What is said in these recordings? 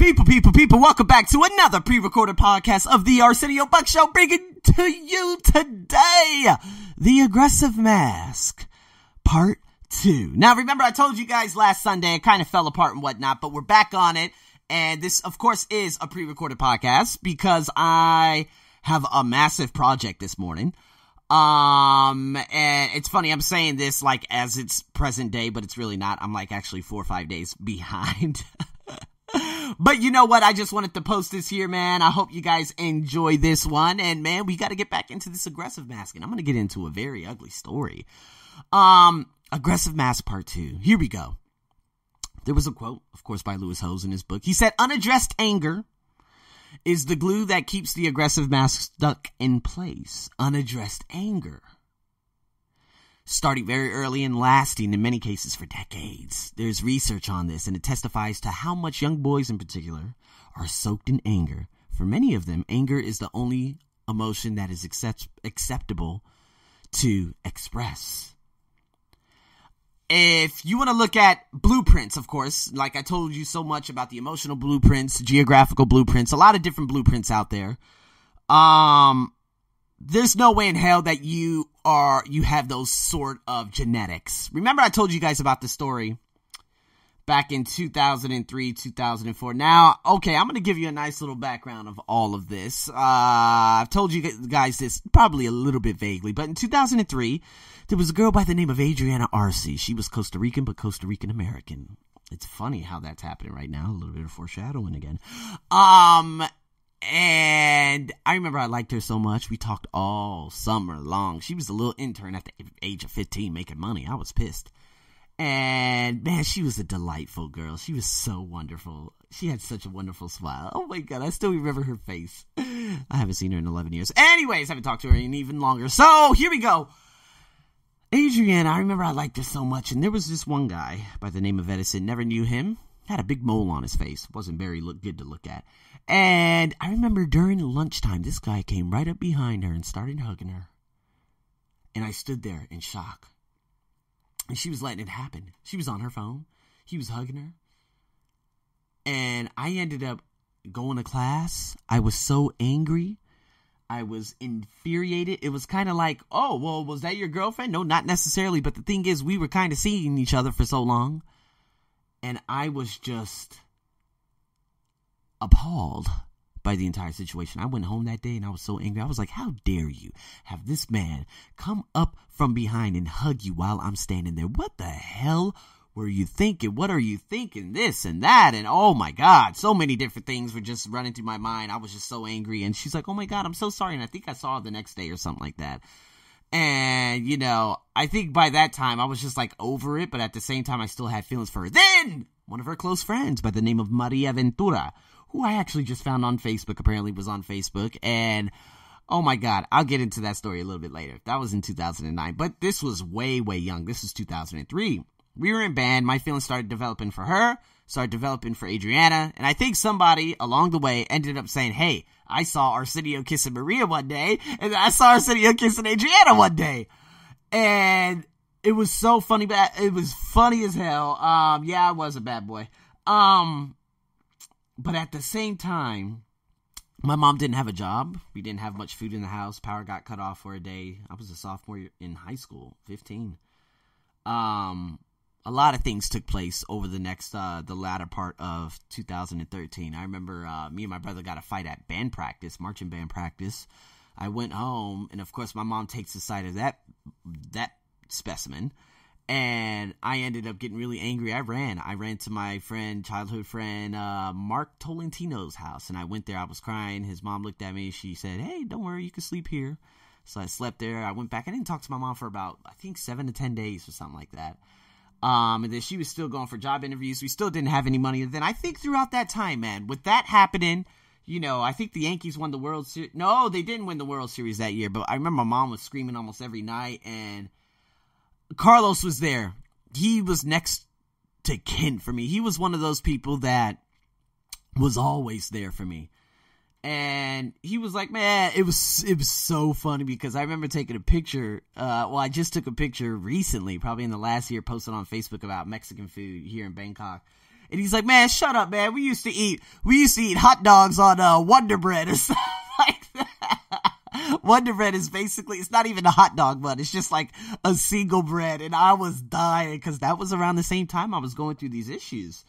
People, people, people, welcome back to another pre-recorded podcast of the Arsenio Buck Show, bringing to you today the aggressive mask, part two. Now, remember, I told you guys last Sunday it kind of fell apart and whatnot, but we're back on it, and this, of course, is a pre-recorded podcast because I have a massive project this morning. Um, and it's funny, I'm saying this like as it's present day, but it's really not. I'm like actually four or five days behind. But you know what? I just wanted to post this here, man. I hope you guys enjoy this one. And man, we got to get back into this aggressive mask. And I'm going to get into a very ugly story. Um, aggressive mask part two. Here we go. There was a quote, of course, by Lewis Howes in his book. He said, unaddressed anger is the glue that keeps the aggressive mask stuck in place. Unaddressed anger starting very early and lasting in many cases for decades. There's research on this, and it testifies to how much young boys in particular are soaked in anger. For many of them, anger is the only emotion that is accept- acceptable to express. If you want to look at blueprints, of course, like I told you so much about the emotional blueprints, geographical blueprints, a lot of different blueprints out there. Um, there's no way in hell that you are you have those sort of genetics. Remember I told you guys about the story back in 2003, 2004. Now, okay, I'm going to give you a nice little background of all of this. Uh, I've told you guys this probably a little bit vaguely, but in 2003, there was a girl by the name of Adriana Arce. She was Costa Rican, but Costa Rican American. It's funny how that's happening right now. A little bit of foreshadowing again. Um, and I remember I liked her so much. We talked all summer long. She was a little intern at the age of 15 making money. I was pissed. And man, she was a delightful girl. She was so wonderful. She had such a wonderful smile. Oh my god, I still remember her face. I haven't seen her in 11 years. Anyways, I haven't talked to her in even longer. So here we go. Adrienne, I remember I liked her so much. And there was this one guy by the name of Edison. Never knew him. Had a big mole on his face. Wasn't very look good to look at. And I remember during lunchtime, this guy came right up behind her and started hugging her. And I stood there in shock. And she was letting it happen. She was on her phone. He was hugging her. And I ended up going to class. I was so angry. I was infuriated. It was kind of like, oh, well, was that your girlfriend? No, not necessarily. But the thing is, we were kind of seeing each other for so long. And I was just appalled by the entire situation. I went home that day and I was so angry. I was like, how dare you have this man come up from behind and hug you while I'm standing there? What the hell were you thinking? What are you thinking? This and that. And oh my God, so many different things were just running through my mind. I was just so angry. And she's like, oh my God, I'm so sorry. And I think I saw her the next day or something like that. And, you know, I think by that time I was just like over it, but at the same time I still had feelings for her. Then one of her close friends by the name of Maria Ventura who I actually just found on Facebook, apparently was on Facebook. And oh my God, I'll get into that story a little bit later. That was in 2009, but this was way, way young. This is 2003. We were in band. My feelings started developing for her, started developing for Adriana. And I think somebody along the way ended up saying, Hey, I saw Arsenio kissing Maria one day, and I saw Arsenio kissing Adriana one day. And it was so funny, but it was funny as hell. Um, yeah, I was a bad boy. Um, but at the same time, my mom didn't have a job. We didn't have much food in the house. Power got cut off for a day. I was a sophomore in high school, 15. Um, a lot of things took place over the next, uh, the latter part of 2013. I remember uh, me and my brother got a fight at band practice, marching band practice. I went home, and of course, my mom takes the side of that that specimen and I ended up getting really angry. I ran. I ran to my friend, childhood friend, uh, Mark Tolentino's house, and I went there. I was crying. His mom looked at me. She said, "Hey, don't worry, you can sleep here." So I slept there. I went back. I didn't talk to my mom for about I think seven to ten days or something like that. Um, and then she was still going for job interviews. We still didn't have any money. And then I think throughout that time, man, with that happening, you know, I think the Yankees won the World Series. No, they didn't win the World Series that year. But I remember my mom was screaming almost every night and Carlos was there. He was next to kin for me. He was one of those people that was always there for me. And he was like, man, it was it was so funny because I remember taking a picture. Uh, well, I just took a picture recently, probably in the last year, posted on Facebook about Mexican food here in Bangkok. And he's like, man, shut up, man. We used to eat, we used to eat hot dogs on uh, Wonder Bread or something like that. Wonder Bread is basically, it's not even a hot dog bun. It's just like a single bread. And I was dying because that was around the same time I was going through these issues.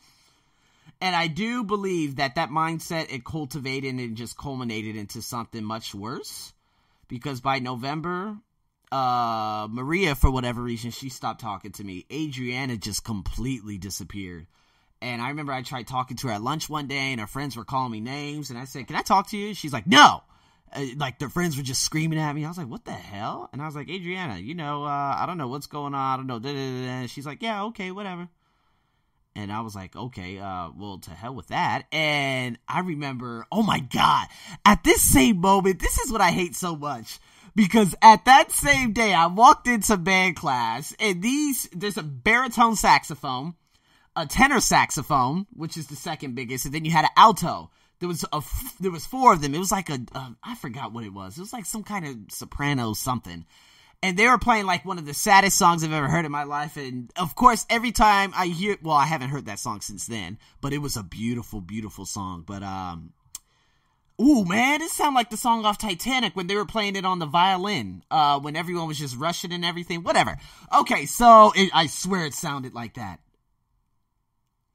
And I do believe that that mindset, it cultivated and just culminated into something much worse. Because by November, uh, Maria, for whatever reason, she stopped talking to me. Adriana just completely disappeared. And I remember I tried talking to her at lunch one day, and her friends were calling me names. And I said, Can I talk to you? She's like, No. Uh, like their friends were just screaming at me. I was like, "What the hell?" And I was like, "Adriana, you know, uh, I don't know what's going on. I don't know." She's like, "Yeah, okay, whatever." And I was like, okay, uh, well, to hell with that. And I remember, oh my God, at this same moment, this is what I hate so much. Because at that same day, I walked into band class, and these, there's a baritone saxophone, a tenor saxophone, which is the second biggest, and then you had an alto. There was a, there was four of them. It was like a, uh, I forgot what it was. It was like some kind of soprano something and they were playing like one of the saddest songs I've ever heard in my life. And of course, every time I hear, well, I haven't heard that song since then, but it was a beautiful, beautiful song. But um, ooh man, it sounded like the song off Titanic when they were playing it on the violin. Uh, when everyone was just rushing and everything. Whatever. Okay, so it, I swear it sounded like that.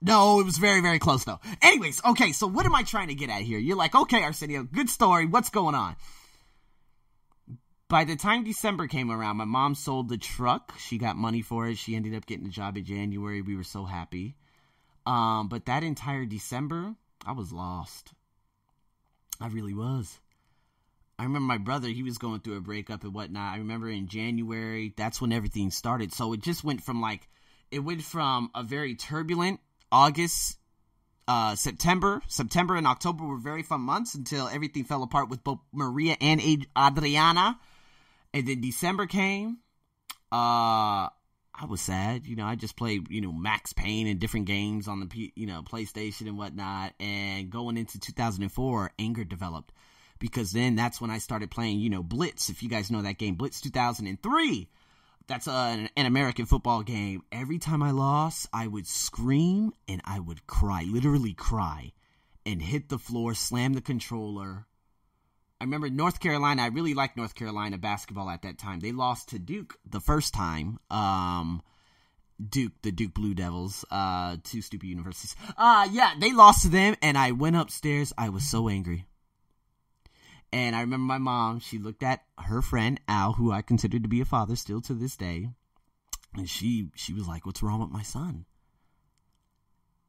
No, it was very, very close though. Anyways, okay, so what am I trying to get at here? You're like, okay, Arsenio, good story. What's going on? By the time December came around, my mom sold the truck. She got money for it. She ended up getting a job in January. We were so happy. Um, but that entire December, I was lost. I really was. I remember my brother, he was going through a breakup and whatnot. I remember in January, that's when everything started. So it just went from like, it went from a very turbulent August, uh, September. September and October were very fun months until everything fell apart with both Maria and Adriana. And then December came. Uh, I was sad. You know, I just played, you know, Max Payne and different games on the, you know, PlayStation and whatnot. And going into 2004, anger developed because then that's when I started playing, you know, Blitz. If you guys know that game, Blitz 2003. That's an, an American football game. Every time I lost, I would scream and I would cry, literally cry, and hit the floor, slam the controller, I remember North Carolina. I really liked North Carolina basketball at that time. They lost to Duke the first time. Um, Duke, the Duke Blue Devils, uh, two stupid universities. Uh, yeah, they lost to them, and I went upstairs. I was so angry. And I remember my mom, she looked at her friend Al, who I consider to be a father still to this day, and she she was like, "What's wrong with my son?"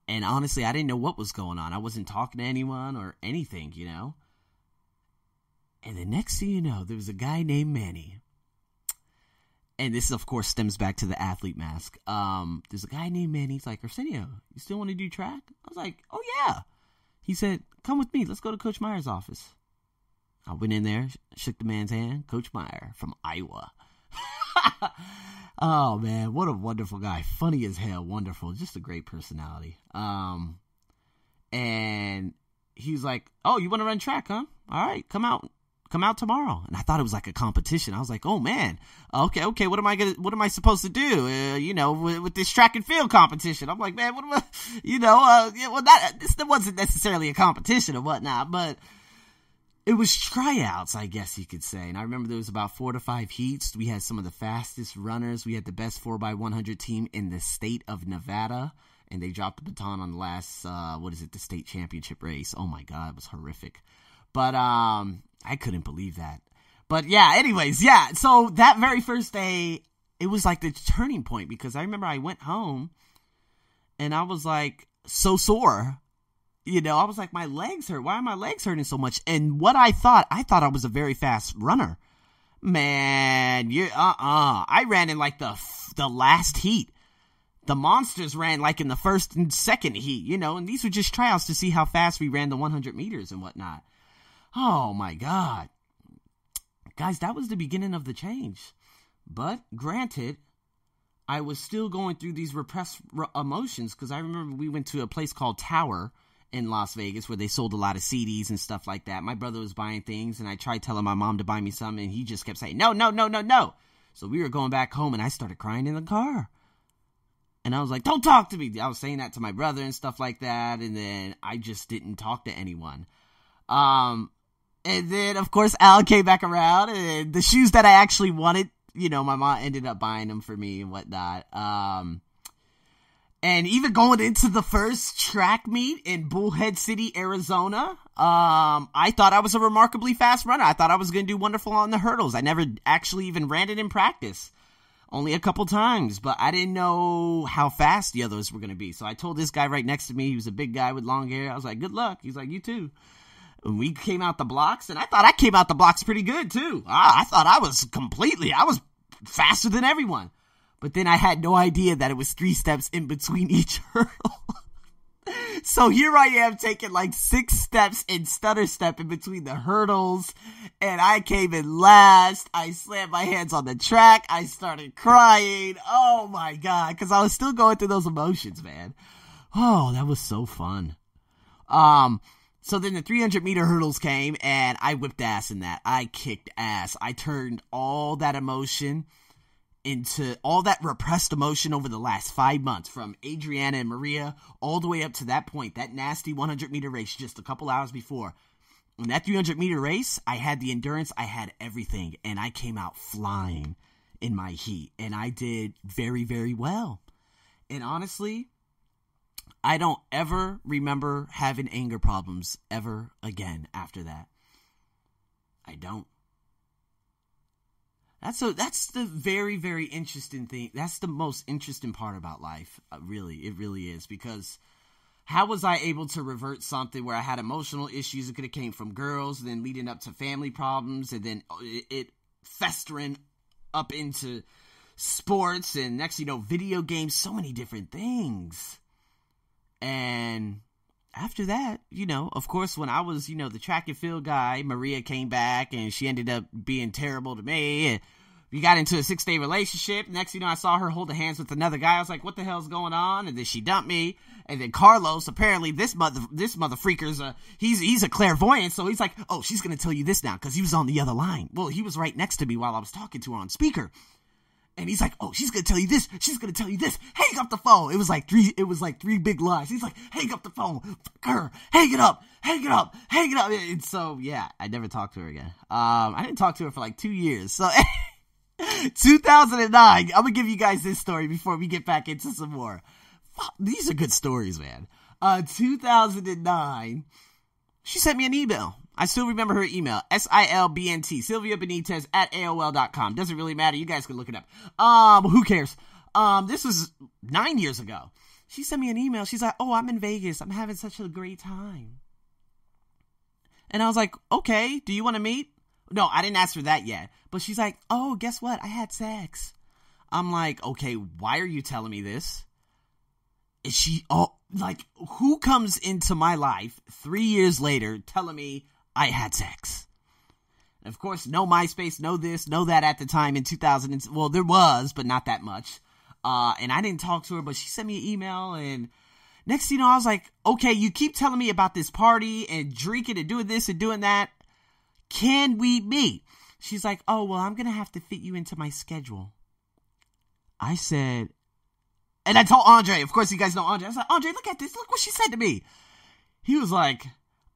And honestly, I didn't know what was going on. I wasn't talking to anyone or anything, you know. And the next thing you know, there was a guy named Manny. And this, of course, stems back to the athlete mask. Um, there's a guy named Manny. He's like, Arsenio, you still want to do track? I was like, oh, yeah. He said, come with me. Let's go to Coach Meyer's office. I went in there, shook the man's hand. Coach Meyer from Iowa. oh, man. What a wonderful guy. Funny as hell. Wonderful. Just a great personality. Um, and he's like, oh, you want to run track, huh? All right, come out come out tomorrow. And I thought it was like a competition. I was like, oh man, okay, okay, what am I gonna, what am I supposed to do? Uh, you know, with, with, this track and field competition. I'm like, man, what am I, you know, uh, yeah, well, that, this wasn't necessarily a competition or whatnot, but it was tryouts, I guess you could say. And I remember there was about four to five heats. We had some of the fastest runners. We had the best 4x100 team in the state of Nevada. And they dropped the baton on the last, uh, what is it, the state championship race. Oh my God, it was horrific. But um, I couldn't believe that. But yeah, anyways, yeah. So that very first day, it was like the turning point because I remember I went home and I was like so sore. You know, I was like, my legs hurt. Why are my legs hurting so much? And what I thought, I thought I was a very fast runner. Man, you uh uh I ran in like the the last heat. The monsters ran like in the first and second heat, you know, and these were just tryouts to see how fast we ran the 100 meters and whatnot. Oh my God. Guys, that was the beginning of the change. But granted, I was still going through these repressed re- emotions because I remember we went to a place called Tower in Las Vegas where they sold a lot of CDs and stuff like that. My brother was buying things and I tried telling my mom to buy me some and he just kept saying, no, no, no, no, no. So we were going back home and I started crying in the car. And I was like, don't talk to me. I was saying that to my brother and stuff like that. And then I just didn't talk to anyone. Um, and then, of course, Al came back around and the shoes that I actually wanted, you know, my mom ended up buying them for me and whatnot. Um, and even going into the first track meet in Bullhead City, Arizona, um, I thought I was a remarkably fast runner. I thought I was going to do wonderful on the hurdles. I never actually even ran it in practice only a couple times, but I didn't know how fast the others were going to be. So I told this guy right next to me, he was a big guy with long hair. I was like, good luck. He's like, you too. And we came out the blocks, and I thought I came out the blocks pretty good too. I, I thought I was completely, I was faster than everyone. But then I had no idea that it was three steps in between each hurdle. So here I am taking like six steps in stutter step in between the hurdles, and I came in last. I slammed my hands on the track. I started crying. Oh my god, because I was still going through those emotions, man. Oh, that was so fun. Um, so then the 300 meter hurdles came, and I whipped ass in that. I kicked ass. I turned all that emotion into all that repressed emotion over the last five months from Adriana and Maria all the way up to that point, that nasty 100 meter race just a couple hours before. In that 300 meter race, I had the endurance, I had everything, and I came out flying in my heat, and I did very, very well. And honestly, I don't ever remember having anger problems ever again after that. I don't. That's so. That's the very, very interesting thing. That's the most interesting part about life. Uh, really, it really is because how was I able to revert something where I had emotional issues? It could have came from girls, then leading up to family problems, and then uh, it, it festering up into sports, and next you know, video games. So many different things, and after that, you know, of course, when I was, you know, the track and field guy, Maria came back and she ended up being terrible to me. And we got into a six day relationship. Next, you know, I saw her hold the hands with another guy. I was like, what the hell's going on? And then she dumped me. And then Carlos, apparently this mother, this mother freaker's a, he's, he's a clairvoyant. So he's like, oh, she's going to tell you this now. Cause he was on the other line. Well, he was right next to me while I was talking to her on speaker. And he's like, "Oh, she's gonna tell you this. She's gonna tell you this. Hang up the phone." It was like three. It was like three big lies. He's like, "Hang up the phone. Fuck her. Hang it up. Hang it up. Hang it up." And so yeah, I never talked to her again. Um, I didn't talk to her for like two years. So 2009. I'm gonna give you guys this story before we get back into some more. These are good stories, man. Uh, 2009. She sent me an email. I still remember her email. S-I-L-B-N-T. Sylvia Benitez at AOL.com. Doesn't really matter. You guys can look it up. Um, who cares? Um, this was nine years ago. She sent me an email. She's like, oh, I'm in Vegas. I'm having such a great time. And I was like, okay, do you want to meet? No, I didn't ask her that yet. But she's like, oh, guess what? I had sex. I'm like, okay, why are you telling me this? Is she, oh, like, who comes into my life three years later telling me I had sex? And of course, no MySpace, no this, no that at the time in 2000. Well, there was, but not that much. Uh, and I didn't talk to her, but she sent me an email and next you know, I was like, okay, you keep telling me about this party and drinking and doing this and doing that. Can we meet? She's like, oh, well, I'm going to have to fit you into my schedule. I said, and I told Andre, of course, you guys know Andre. I was like, Andre, look at this. Look what she said to me. He was like,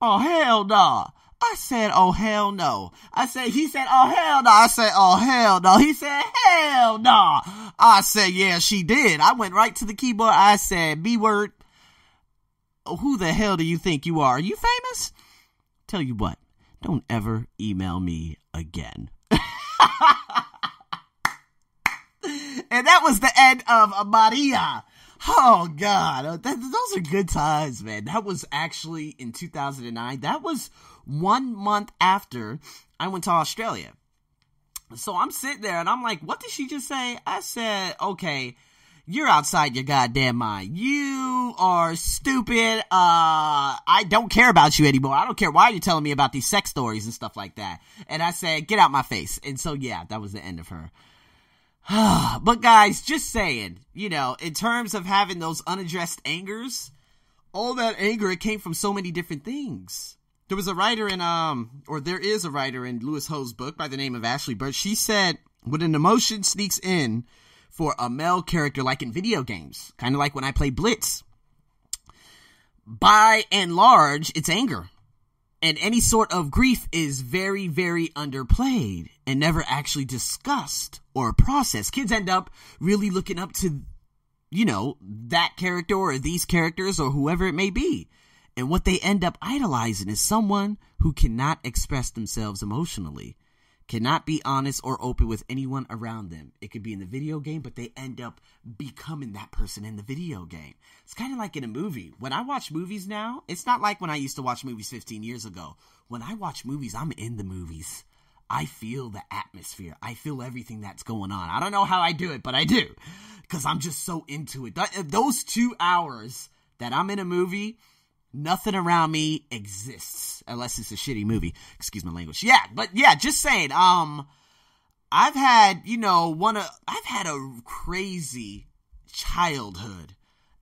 oh, hell no. Nah. I said, oh, hell no. I said, he said, oh, hell no. I said, oh, hell no. He said, hell no. I said, yeah, she did. I went right to the keyboard. I said, B word. Who the hell do you think you are? Are you famous? Tell you what, don't ever email me again. and that was the end of Maria. Oh God, those are good times, man. That was actually in 2009. That was one month after I went to Australia. So I'm sitting there and I'm like, what did she just say? I said, okay, you're outside your goddamn mind. You are stupid. Uh, I don't care about you anymore. I don't care why you're telling me about these sex stories and stuff like that. And I said, get out my face. And so, yeah, that was the end of her. but guys, just saying, you know, in terms of having those unaddressed angers, all that anger, it came from so many different things. There was a writer in, um, or there is a writer in Lewis Howes' book by the name of Ashly Burch. She said, when an emotion sneaks in for a male character like in video games, kind of like when I play Blitz. By and large, it's anger. And any sort of grief is very, very underplayed and never actually discussed or processed. Kids end up really looking up to, you know, that character or these characters or whoever it may be. And what they end up idolizing is someone who cannot express themselves emotionally cannot be honest or open with anyone around them. It could be in the video game, but they end up becoming that person in the video game. It's kind of like in a movie. When I watch movies now, it's not like when I used to watch movies 15 years ago. When I watch movies, I'm in the movies. I feel the atmosphere. I feel everything that's going on. I don't know how I do it, but I do. Because I'm just so into it. Those two hours that I'm in a movie, Nothing around me exists unless it's a shitty movie. Excuse my language. Yeah, but yeah, just saying. Um, I've had, you know, one of I've had a crazy childhood,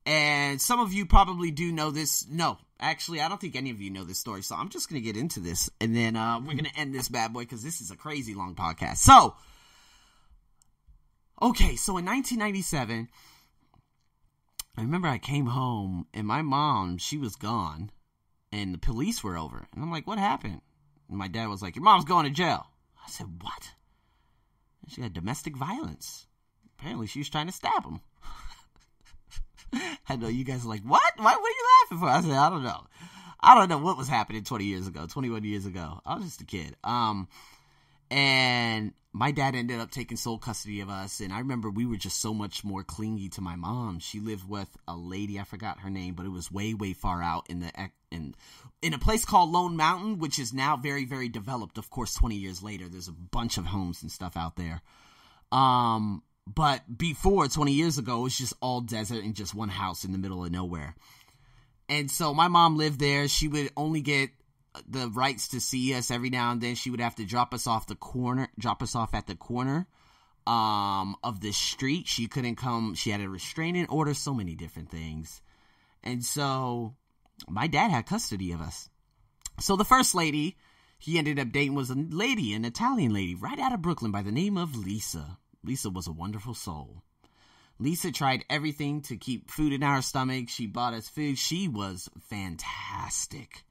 and some of you probably do know this. No, actually, I don't think any of you know this story. So I'm just gonna get into this, and then uh, we're gonna end this bad boy because this is a crazy long podcast. So, okay, so in 1997 I remember I came home and my mom, she was gone and the police were over. And I'm like, what happened? And my dad was like, your mom's going to jail. I said, what? And she had domestic violence. Apparently she was trying to stab him. I know you guys are like, what? Why, what are you laughing for? I said, I don't know. I don't know what was happening 20 years ago, 21 years ago. I was just a kid. Um, and my dad ended up taking sole custody of us and i remember we were just so much more clingy to my mom. She lived with a lady i forgot her name but it was way way far out in the in in a place called lone mountain which is now very very developed. Of course 20 years later there's a bunch of homes and stuff out there. Um but before 20 years ago it was just all desert and just one house in the middle of nowhere. And so my mom lived there. She would only get the rights to see us every now and then. She would have to drop us off the corner, drop us off at the corner um, of the street. She couldn't come. She had a restraining order, so many different things. And so my dad had custody of us. So the first lady he ended up dating was a lady, an Italian lady, right out of Brooklyn by the name of Lisa. Lisa was a wonderful soul. Lisa tried everything to keep food in our stomach. She bought us food. She was fantastic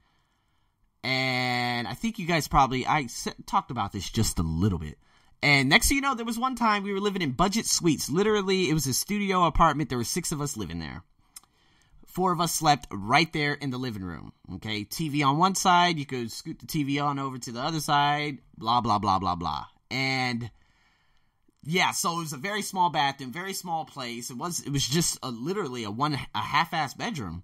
and I think you guys probably I talked about this just a little bit. And next thing you know, there was one time we were living in budget suites. Literally, it was a studio apartment. There were six of us living there. Four of us slept right there in the living room. Okay, TV on one side, you could scoot the TV on over to the other side. Blah blah blah blah blah. And yeah, so it was a very small bathroom, very small place. It was it was just a, literally a one a half ass bedroom.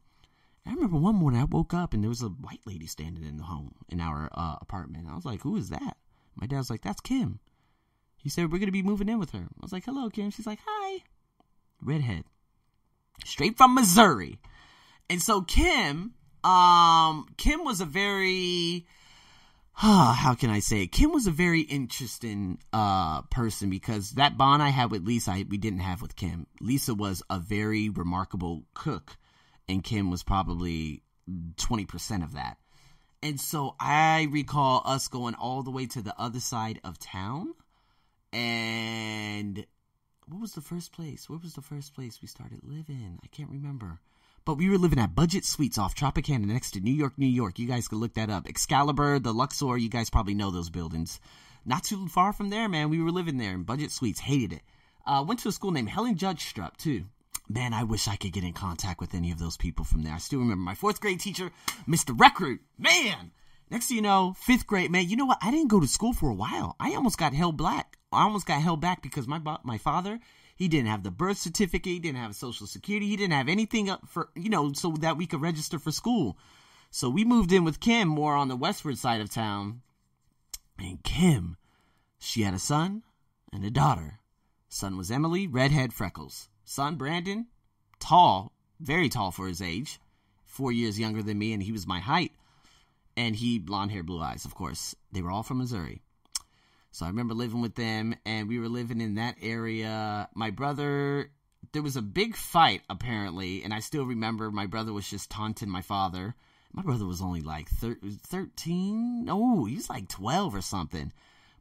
I remember one morning I woke up and there was a white lady standing in the home in our uh, apartment. I was like, "Who is that?" My dad was like, "That's Kim." He said, "We're gonna be moving in with her." I was like, "Hello, Kim." She's like, "Hi." Redhead, straight from Missouri, and so Kim, um, Kim was a very how can I say it? Kim was a very interesting uh, person because that bond I had with Lisa, I, we didn't have with Kim. Lisa was a very remarkable cook and Kim was probably 20% of that. And so I recall us going all the way to the other side of town. And what was the first place? Where was the first place we started living? I can't remember. But we were living at Budget Suites off Tropicana next to New York, New York. You guys can look that up. Excalibur, the Luxor, you guys probably know those buildings. Not too far from there, man. We were living there in Budget Suites. Hated it. Uh, went to a school named Helen Jydstrup, too man, I wish I could get in contact with any of those people from there. I still remember my fourth grade teacher, Mr. Recruit. Man, next thing you know, fifth grade, man, you know what? I didn't go to school for a while. I almost got held back. I almost got held back because my my father, he didn't have the birth certificate, he didn't have social security, he didn't have anything up for you know so that we could register for school. So we moved in with Kim more on the westward side of town. And Kim, she had a son and a daughter. Son was Emily, redhead freckles son, Brandon, tall, very tall for his age, four years younger than me, and he was my height. And he, blonde hair, blue eyes, of course. They were all from Missouri. So I remember living with them, and we were living in that area. My brother, there was a big fight, apparently, and I still remember my brother was just taunting my father. My brother was only like thir- 13. Oh, he was like 12 or something.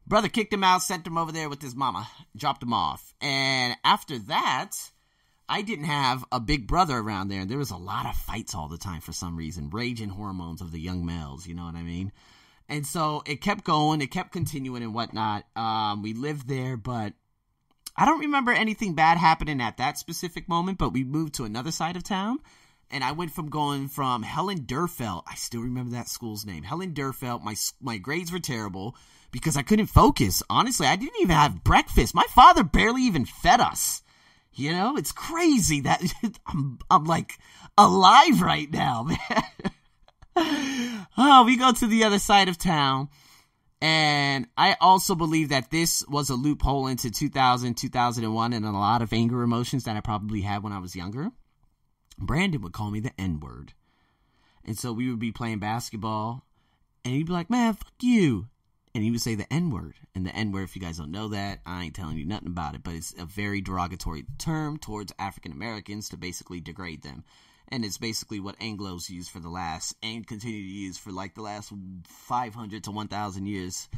Brother kicked him out, sent him over there with his mama, dropped him off. And after that, I didn't have a big brother around there. And there was a lot of fights all the time for some reason, raging hormones of the young males, you know what I mean? And so it kept going, it kept continuing and whatnot. Um, we lived there, but I don't remember anything bad happening at that specific moment, but we moved to another side of town. And I went from going from Helen Durfelt. I still remember that school's name. Helen Durfelt. My my grades were terrible because I couldn't focus. Honestly, I didn't even have breakfast. My father barely even fed us. You know, it's crazy that I'm I'm like alive right now, man. oh, we go to the other side of town. And I also believe that this was a loophole into 2000, 2001, and a lot of anger emotions that I probably had when I was younger. Brandon would call me the N word. And so we would be playing basketball, and he'd be like, man, fuck you. And he would say the N word. And the N word, if you guys don't know that, I ain't telling you nothing about it, but it's a very derogatory term towards African Americans to basically degrade them and it's basically what Anglo's use for the last and continue to use for like the last 500 to 1,000 years.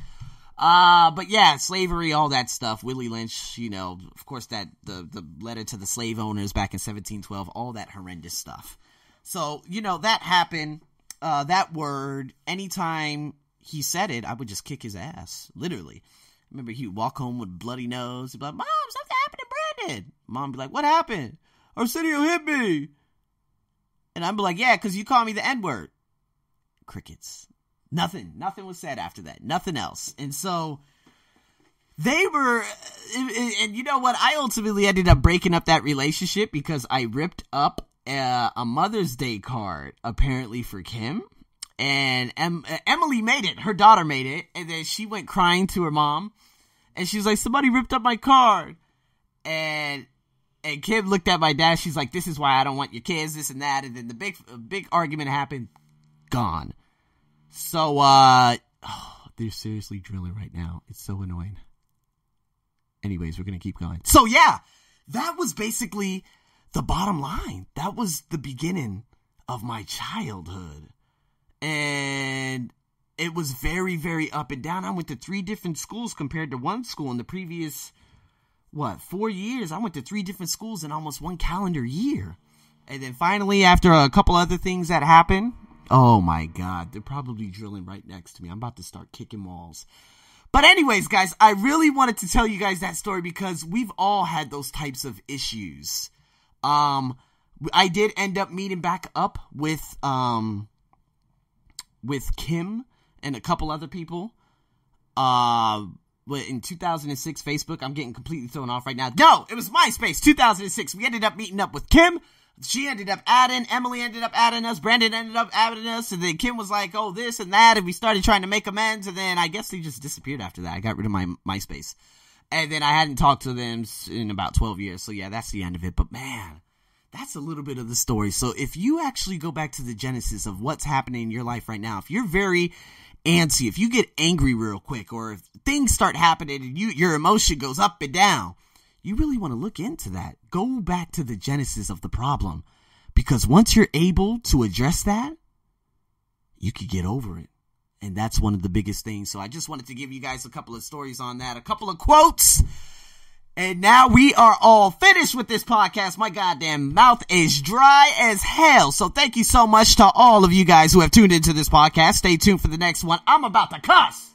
Uh, but yeah, slavery, all that stuff. Willie Lynch, you know, of course, that the the letter to the slave owners back in 1712, all that horrendous stuff. So you know that happened. Uh, that word, anytime he said it, I would just kick his ass, literally. Remember, he'd walk home with bloody nose. He'd be like, "Mom, something happened to Brandon." Mom be like, "What happened?" Arsenio hit me. And I'd be like, yeah, because you call me the N word. Crickets. Nothing. Nothing was said after that. Nothing else. And so they were, uh, and you know what? I ultimately ended up breaking up that relationship because I ripped up a, a Mother's Day card, apparently for Kim. And em- Emily made it. Her daughter made it. And then she went crying to her mom. And she was like, somebody ripped up my card. And and Kim looked at my dad. She's like, "This is why I don't want your kids, this and that." And then the big, big argument happened. Gone. So, uh, oh, they're seriously drilling right now. It's so annoying. Anyways, we're gonna keep going. So yeah, that was basically the bottom line. That was the beginning of my childhood, and it was very, very up and down. I went to three different schools compared to one school in the previous what, four years. I went to three different schools in almost one calendar year. And then finally, after a couple other things that happened, oh my God, they're probably drilling right next to me. I'm about to start kicking walls. But, anyways, guys, I really wanted to tell you guys that story because we've all had those types of issues. Um, I did end up meeting back up with, um, with Kim and a couple other people. Uh, in 2006 Facebook. I'm getting completely thrown off right now. No, it was MySpace 2006. We ended up meeting up with Kim. She ended up adding, Emily ended up adding us, Brandon ended up adding us, and then Kim was like, oh, this and that, and we started trying to make amends, and then I guess they just disappeared after that. I got rid of my MySpace. And then I hadn't talked to them in about 12 years, so yeah, that's the end of it. But man, that's a little bit of the story. So if you actually go back to the genesis of what's happening in your life right now, if you're very antsy, if you get angry real quick, or if things start happening and you your emotion goes up and down, you really want to look into that. Go back to the genesis of the problem. Because once you're able to address that, you could get over it. And that's one of the biggest things. So I just wanted to give you guys a couple of stories on that, a couple of quotes and now we are all finished with this podcast. My goddamn mouth is dry as hell. So thank you so much to all of you guys who have tuned into this podcast. Stay tuned for the next one. I'm about to cuss.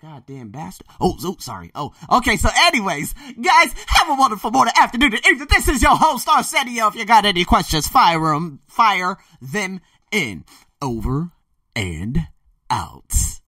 Goddamn bastard. Oh, oh, sorry. Oh, okay. So anyways, guys, have a wonderful morning, afternoon, and evening. This is your host, Arsenio. If you got any questions, fire them, fire them in. Over and out.